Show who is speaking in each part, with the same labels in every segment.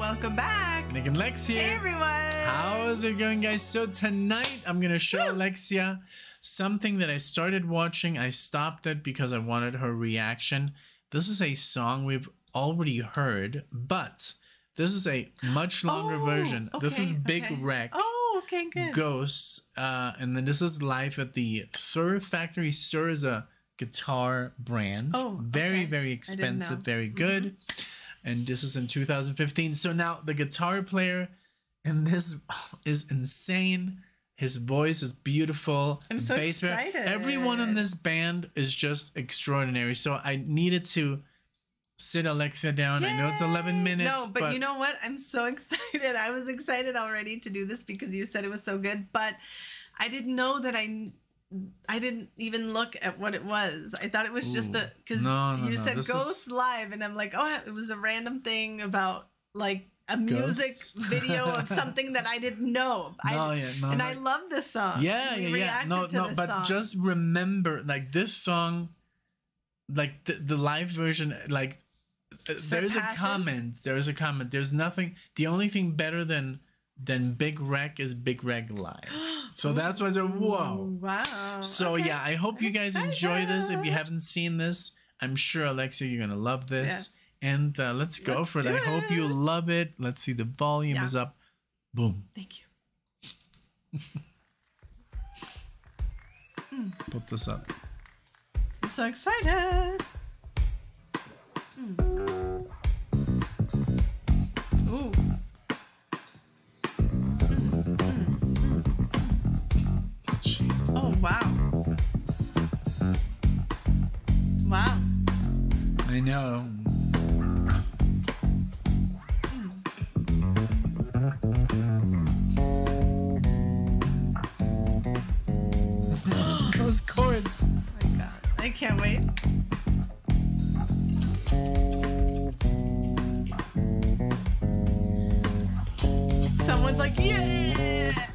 Speaker 1: Welcome back.
Speaker 2: Nick and Lex here.
Speaker 1: Hey everyone.
Speaker 2: How is it going, guys? So tonight I'm gonna show Alexia something that I started watching. I stopped it because I wanted her reaction. This is a song we've already heard, but this is a much longer
Speaker 1: Oh,
Speaker 2: version. this is Big
Speaker 1: okay.
Speaker 2: Wreck.
Speaker 1: Oh, okay, good.
Speaker 2: Ghosts, uh, and then this is live at the Suhr Factory. Suhr is a guitar brand.
Speaker 1: Oh,
Speaker 2: very,
Speaker 1: okay.
Speaker 2: very
Speaker 1: didn't
Speaker 2: expensive.
Speaker 1: Mm-hmm.
Speaker 2: very good. And this is in 2015. So now the guitar player and this is insane. His voice is beautiful.
Speaker 1: I'm so
Speaker 2: player-
Speaker 1: excited.
Speaker 2: Everyone in this band is just extraordinary. So I needed to sit Alexia down. I know it's 11 minutes.
Speaker 1: No, but, you know what? I'm so excited. I was excited already to do this because you said it was so good, but I didn't know that I I didn't even look at what it was. I thought it was just a because
Speaker 2: No, no,
Speaker 1: you
Speaker 2: no,
Speaker 1: said
Speaker 2: this
Speaker 1: Ghost
Speaker 2: is-
Speaker 1: Live, and I'm like, oh, it was a random thing about like a music
Speaker 2: Ghosts?
Speaker 1: video of something that I didn't know. I,
Speaker 2: No, yeah, no,
Speaker 1: and. I love this song.
Speaker 2: yeah yeah yeah no no but
Speaker 1: song.
Speaker 2: just remember like this song like the, the live version like uh, there's a
Speaker 1: Surpasses?
Speaker 2: comment there's a comment there's nothing the only thing better than than big wreck is big wreck live so that's why i said whoa
Speaker 1: Wow.
Speaker 2: so
Speaker 1: Okay.
Speaker 2: yeah i hope you guys enjoy this if you haven't seen this i'm sure alexia you're gonna love this
Speaker 1: Yes.
Speaker 2: and uh, let's go
Speaker 1: Let's
Speaker 2: for it i hope you love it let's see the volume
Speaker 1: Yeah.
Speaker 2: is up boom
Speaker 1: Thank you.
Speaker 2: let's put this up
Speaker 1: I'm so excited. Hmm. Ooh. Wow. Wow.
Speaker 2: i know Those chords.
Speaker 1: Oh my god. I can't wait. Someone's like, yeah!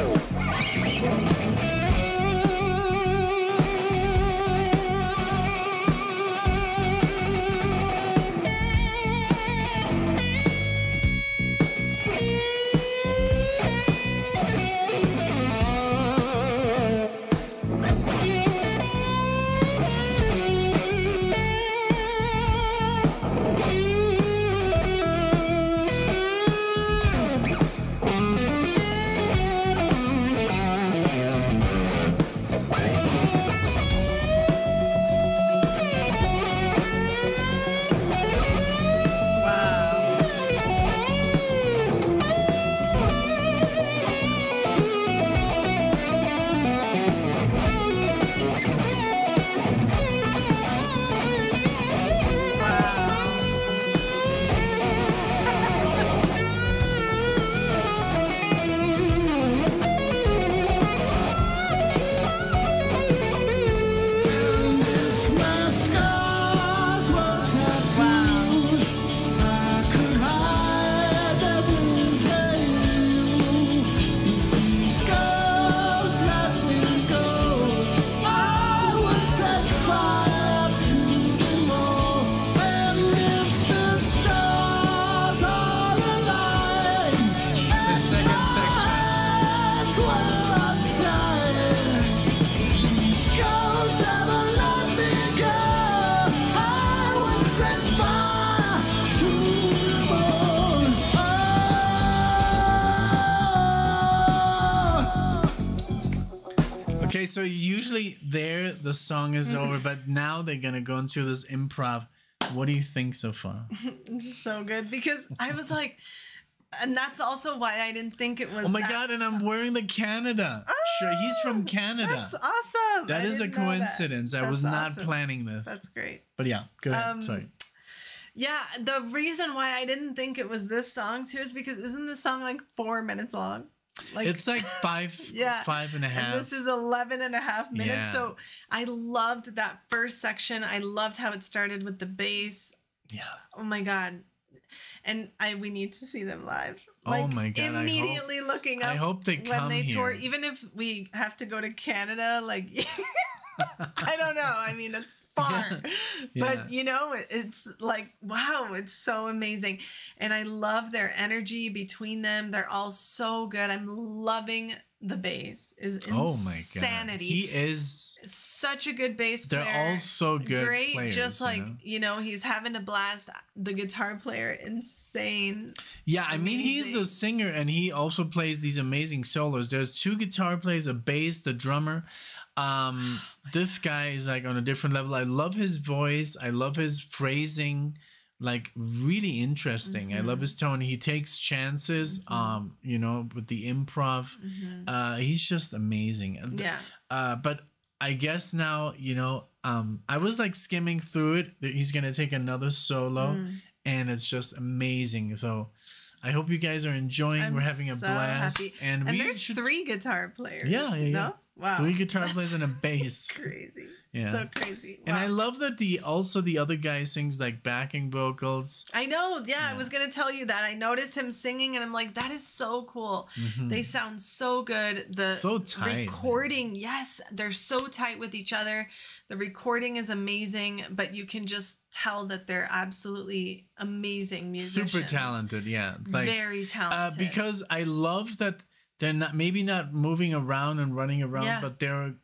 Speaker 2: Tchau. There the song is over, but now they're gonna go into this improv. What do you think so far?
Speaker 1: so good because I was like, and that's also why I didn't think it was.
Speaker 2: Oh my god, and I'm wearing the Canada. Oh, sure, he's from Canada.
Speaker 1: That's awesome.
Speaker 2: that
Speaker 1: I
Speaker 2: is a
Speaker 1: that.
Speaker 2: coincidence. I was not
Speaker 1: awesome.
Speaker 2: planning this.
Speaker 1: That's great.
Speaker 2: but yeah, go ahead.
Speaker 1: Um,
Speaker 2: Sorry.
Speaker 1: Yeah, the reason why I didn't think it was this song too is because isn't this song like four minutes long? Like
Speaker 2: It's like five,
Speaker 1: Yeah,
Speaker 2: five and a
Speaker 1: and
Speaker 2: half.
Speaker 1: this is 11 and a half minutes.
Speaker 2: Yeah.
Speaker 1: So I loved that first section. I loved how it started with the bass.
Speaker 2: yeah.
Speaker 1: Oh my god. And I we need to see them live.
Speaker 2: Oh my God, I hope-
Speaker 1: Immediately looking up
Speaker 2: I hope they
Speaker 1: when
Speaker 2: come
Speaker 1: they tour,
Speaker 2: here.
Speaker 1: even if we have to go to Canada, like I don't know. I mean, it's far,
Speaker 2: Yeah.
Speaker 1: but you know, it's like wow, it's so amazing, and I love their energy between them. They're all so good. I'm loving the bass. Is
Speaker 2: Oh my god.
Speaker 1: insanity.
Speaker 2: He is
Speaker 1: Such a good bass
Speaker 2: they're all so good.
Speaker 1: Great,
Speaker 2: players,
Speaker 1: just
Speaker 2: you
Speaker 1: like
Speaker 2: know?
Speaker 1: you know, he's having a blast. The guitar player, insane.
Speaker 2: Yeah, I mean he's the singer and he also plays these amazing solos. There's two guitar players, a bass, the drummer. Um this guy is like on a different level. I love his voice. I love his phrasing. Like really interesting. I love
Speaker 1: Mhm.
Speaker 2: his tone. He takes chances
Speaker 1: Mhm.
Speaker 2: um you know with the improv. Uh he's just amazing.
Speaker 1: Yeah.
Speaker 2: Uh but I guess now, you know, um I was like skimming through it. that He's going to take another solo
Speaker 1: Mm.
Speaker 2: and it's just amazing. So I hope you guys are enjoying.
Speaker 1: I'm
Speaker 2: We're having a
Speaker 1: so
Speaker 2: blast, and,
Speaker 1: And
Speaker 2: we
Speaker 1: there's
Speaker 2: should
Speaker 1: three guitar players.
Speaker 2: Yeah, yeah, yeah.
Speaker 1: No? Wow.
Speaker 2: three guitar
Speaker 1: That's
Speaker 2: players and a bass.
Speaker 1: Crazy.
Speaker 2: Yeah.
Speaker 1: So crazy.
Speaker 2: And I love that the also the other guy sings like backing vocals.
Speaker 1: I know. Yeah, I was gonna tell you that. I noticed him singing, and I'm like, that is so cool.
Speaker 2: Mhm.
Speaker 1: They sound so good. The
Speaker 2: So tight, man.
Speaker 1: recording, yes, they're so tight with each other. The recording is amazing, but you can just tell that they're absolutely amazing musicians.
Speaker 2: super talented. Yeah, like
Speaker 1: very
Speaker 2: uh,
Speaker 1: talented.
Speaker 2: because I love that they're not maybe not moving around and running around,
Speaker 1: Yeah.
Speaker 2: but they're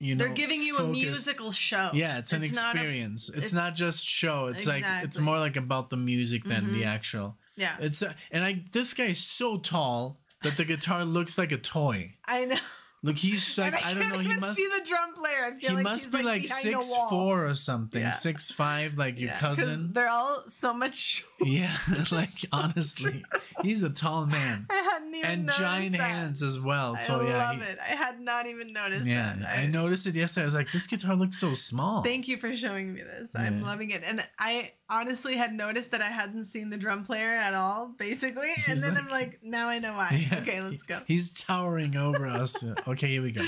Speaker 2: you know
Speaker 1: they're giving you a musical show.
Speaker 2: Yeah, it's an
Speaker 1: It's not a-
Speaker 2: experience. it's,
Speaker 1: it's-
Speaker 2: not just show. It's like it's more like about the music than the
Speaker 1: Mhm.
Speaker 2: actual.
Speaker 1: yeah.
Speaker 2: It's uh, and I this guy's so tall that the guitar looks like a toy.
Speaker 1: I know.
Speaker 2: Look, he's like
Speaker 1: I,
Speaker 2: I,
Speaker 1: can't
Speaker 2: don't know. He
Speaker 1: even
Speaker 2: must
Speaker 1: see the drum player. I
Speaker 2: he
Speaker 1: like
Speaker 2: must be like,
Speaker 1: behind
Speaker 2: six four or something,
Speaker 1: Yeah.
Speaker 2: six five, like your
Speaker 1: Yeah,
Speaker 2: cousin.
Speaker 1: They're all so much shorter.
Speaker 2: Yeah, like honestly, he's a tall man
Speaker 1: I hadn't even
Speaker 2: and giant
Speaker 1: that.
Speaker 2: hands as well. So
Speaker 1: I
Speaker 2: yeah,
Speaker 1: love
Speaker 2: he-
Speaker 1: it. I had not even noticed
Speaker 2: yeah.
Speaker 1: that.
Speaker 2: I noticed it yesterday. I was like, this guitar looks so small.
Speaker 1: Thank you for showing me this. I'm loving it. And I honestly had noticed that I hadn't seen the drum player at all, basically.
Speaker 2: He's
Speaker 1: and then
Speaker 2: like-
Speaker 1: I'm like, now I know why.
Speaker 2: Yeah,
Speaker 1: Okay, let's go.
Speaker 2: He's towering over us. Okay, here we go.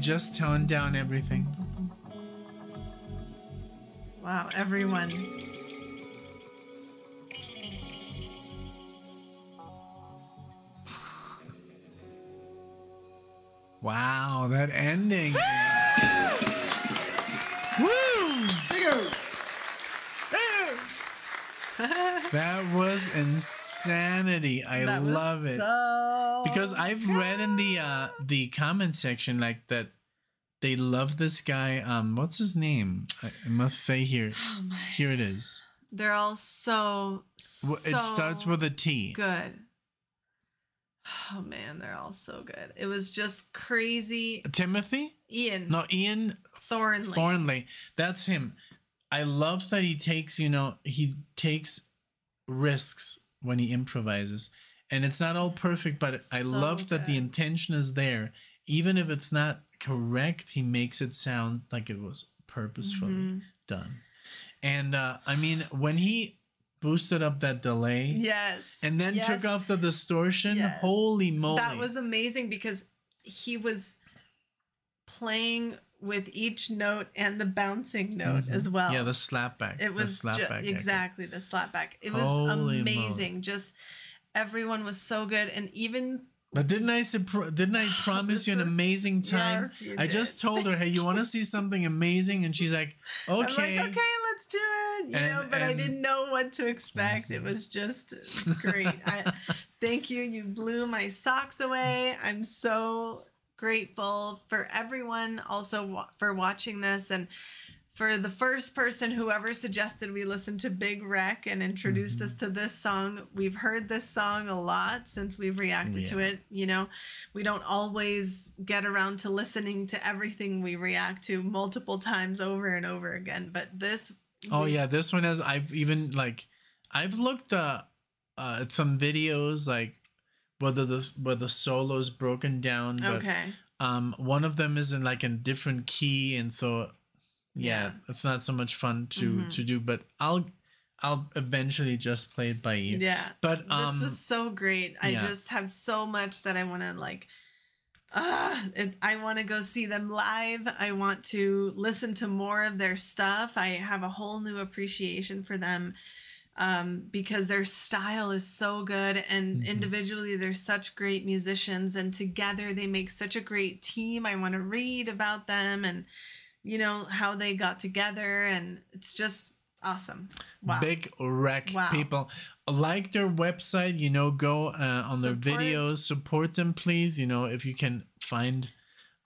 Speaker 2: Just toned down everything.
Speaker 1: Wow, everyone.
Speaker 2: Wow, that ending. Woo! That was insanity. I
Speaker 1: That
Speaker 2: love it.
Speaker 1: So
Speaker 2: because I've read in the uh the comment section like that they love this guy. Um, what's his name? I, I must say here.
Speaker 1: Oh my.
Speaker 2: Here it is.
Speaker 1: They're all so, so
Speaker 2: W- It starts with a T.
Speaker 1: good. Oh man, they're all so good. It was just crazy.
Speaker 2: Timothy?
Speaker 1: Ian
Speaker 2: No, Ian
Speaker 1: Thornley.
Speaker 2: Thornley. That's him. I love that he takes, you know, he takes risks when he improvises. And it's not all perfect, but I
Speaker 1: So
Speaker 2: love that the intention is there. Even if it's not correct, he makes it sound like it was purposefully
Speaker 1: Mhm.
Speaker 2: done. And uh, I mean, when he boosted up that delay
Speaker 1: Yes.
Speaker 2: and then
Speaker 1: yes.
Speaker 2: took off the distortion,
Speaker 1: Yes.
Speaker 2: holy moly.
Speaker 1: That was amazing because he was playing with each note and the bouncing note
Speaker 2: Mhm.
Speaker 1: as well.
Speaker 2: Yeah, the slapback.
Speaker 1: it was
Speaker 2: the slapback. echo.
Speaker 1: exactly the slapback. It was
Speaker 2: Holy
Speaker 1: amazing. Just everyone was so good, and even
Speaker 2: But didn't I didn't I promise you an amazing time?
Speaker 1: Yes,
Speaker 2: I just told her, "Hey, you want to see something amazing?" And she's like, "Okay."
Speaker 1: I'm like, okay, let's do it. You
Speaker 2: And-
Speaker 1: know, but I didn't know what to expect. It was just great. I, thank you. You blew my socks away. I'm so grateful for everyone also for watching this and for the first person whoever suggested we listen to Big Wreck and introduced us
Speaker 2: Mm-hmm.
Speaker 1: to this song. We've heard this song a lot since we've reacted to it. You know, we don't always get around to listening to everything we react to multiple times over and over again, but this
Speaker 2: Oh
Speaker 1: we-
Speaker 2: yeah, this one has. I've even like, I've looked uh, uh at some videos like whether the where the solo's broken down. But,
Speaker 1: Okay.
Speaker 2: Um, one of them is in like a different key, and so yeah, it's not so much fun to
Speaker 1: Mhm.
Speaker 2: to do. But I'll I'll eventually just play it by ear.
Speaker 1: Yeah.
Speaker 2: But um,
Speaker 1: this is so great. I
Speaker 2: yeah.
Speaker 1: just have so much that I want to like. Uh, it, I want to go see them live. I want to listen to more of their stuff. I have a whole new appreciation for them um, because their style is so good, and
Speaker 2: Mhm.
Speaker 1: individually they're such great musicians, and together they make such a great team. I want to read about them and you know how they got together, and it's just awesome. Wow.
Speaker 2: Big wreck
Speaker 1: Wow.
Speaker 2: people. Like their website, you know, go uh, on their videos, support them, please. You know, if you can find,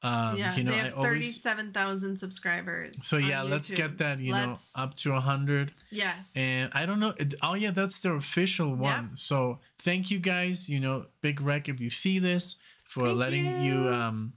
Speaker 2: um,
Speaker 1: yeah,
Speaker 2: you know,
Speaker 1: they have thirty-seven thousand subscribers.
Speaker 2: So yeah, let's get that, you
Speaker 1: Let's-
Speaker 2: know, up to a hundred.
Speaker 1: Yes.
Speaker 2: And I don't know. it- Oh yeah, that's their official one.
Speaker 1: Yep.
Speaker 2: So thank you guys. You know, big wreck if you see this for
Speaker 1: Thank
Speaker 2: letting you,
Speaker 1: you.
Speaker 2: um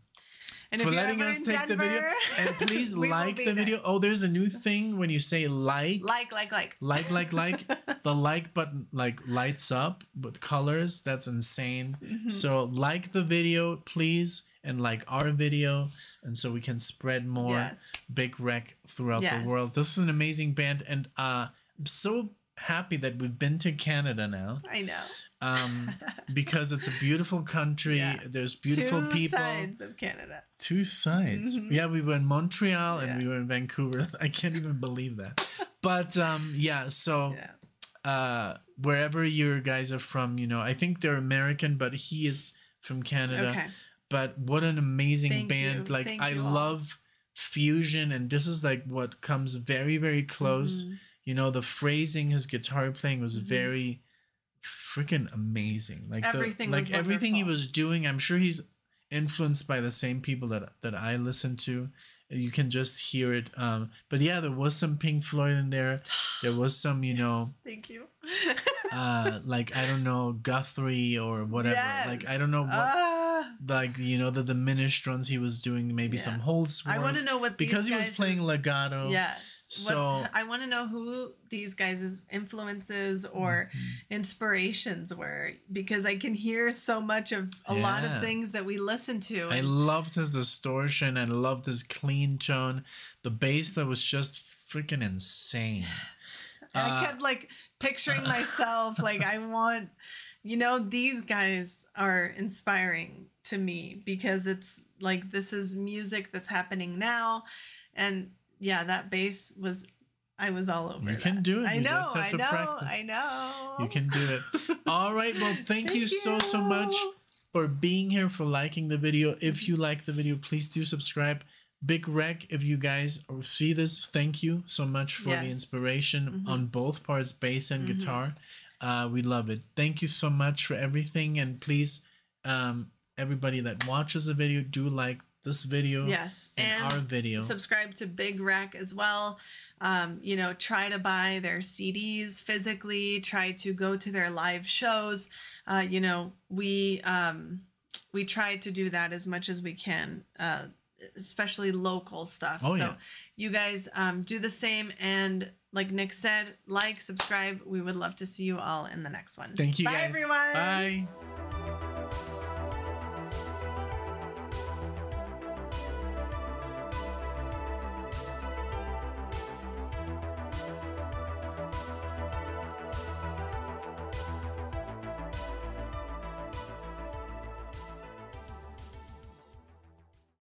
Speaker 1: and
Speaker 2: for letting us take the video. And please like the
Speaker 1: there.
Speaker 2: video. Oh, there's a new thing when you say like
Speaker 1: Like, like, like.
Speaker 2: like like like the like button like lights up with colors that's insane
Speaker 1: Mhm.
Speaker 2: so like the video please and like our video and so we can spread more
Speaker 1: Yes.
Speaker 2: big wreck throughout
Speaker 1: Yes.
Speaker 2: the world this is an amazing band and uh i'm so happy that we've been to canada now
Speaker 1: I know.
Speaker 2: um because it's a beautiful country
Speaker 1: Yeah.
Speaker 2: there's beautiful
Speaker 1: Two
Speaker 2: people
Speaker 1: sides of Canada.
Speaker 2: two sides
Speaker 1: Mhm.
Speaker 2: yeah we were in montreal and we were in vancouver i can't even believe that but um yeah so
Speaker 1: Yeah.
Speaker 2: uh wherever your guys are from you know i think they're american but he is from canada
Speaker 1: Okay.
Speaker 2: but what an amazing
Speaker 1: Thank
Speaker 2: band
Speaker 1: you.
Speaker 2: like
Speaker 1: Thank
Speaker 2: i love fusion and this is like what comes very very close
Speaker 1: Mhm.
Speaker 2: You know the phrasing his guitar playing was
Speaker 1: Mhm.
Speaker 2: very freaking amazing. Like
Speaker 1: Everything
Speaker 2: the,
Speaker 1: was
Speaker 2: like everything he was doing i'm sure he's influenced by the same people that that i listen to. You can just hear it um but yeah there was some pink floyd in there. There was some you know
Speaker 1: Thank you.
Speaker 2: uh like i don't know guthrie or whatever. Like i don't know what
Speaker 1: Ah,
Speaker 2: like you know the diminished runs he was doing maybe
Speaker 1: Yeah.
Speaker 2: some holds
Speaker 1: I want to know what
Speaker 2: because he was playing legato.
Speaker 1: Yes.
Speaker 2: So-
Speaker 1: what, I want to know who these guys' influences or
Speaker 2: Mhm.
Speaker 1: inspirations were because I can hear so much of a lot of things that we listen to.
Speaker 2: I loved his distortion. and loved his clean tone. The bass that was just freaking insane.
Speaker 1: I
Speaker 2: Uh,
Speaker 1: kept like picturing myself like I want, you know, these guys are inspiring to me because it's like this is music that's happening now. And yeah, that bass was, I was all over.
Speaker 2: You can
Speaker 1: that.
Speaker 2: do it.
Speaker 1: I
Speaker 2: You
Speaker 1: know,
Speaker 2: just have
Speaker 1: I
Speaker 2: to
Speaker 1: know,
Speaker 2: practice.
Speaker 1: I know.
Speaker 2: You can do it. All right. Well, thank, you so, so much for being here, for liking the video. If you like the video, please do subscribe. Big Wreck, if you guys see this, thank you so much for the
Speaker 1: Yes.
Speaker 2: inspiration
Speaker 1: Mhm.
Speaker 2: on both parts, bass and
Speaker 1: Mhm.
Speaker 2: guitar. Uh, we love it. Thank you so much for everything. And please, um, everybody that watches the video, do like this video
Speaker 1: Yes.
Speaker 2: and,
Speaker 1: And
Speaker 2: our video.
Speaker 1: subscribe to Big Wreck as well. Um, you know, try to buy their CDs physically. Try to go to their live shows. Uh, you know, we um, we try to do that as much as we can, uh, especially local stuff.
Speaker 2: Oh,
Speaker 1: so
Speaker 2: yeah.
Speaker 1: you guys um, do the same. And like Nick said, like, subscribe. We would love to see you all in the next one.
Speaker 2: Thank you
Speaker 1: Bye,
Speaker 2: guys.
Speaker 1: everyone.
Speaker 2: Bye.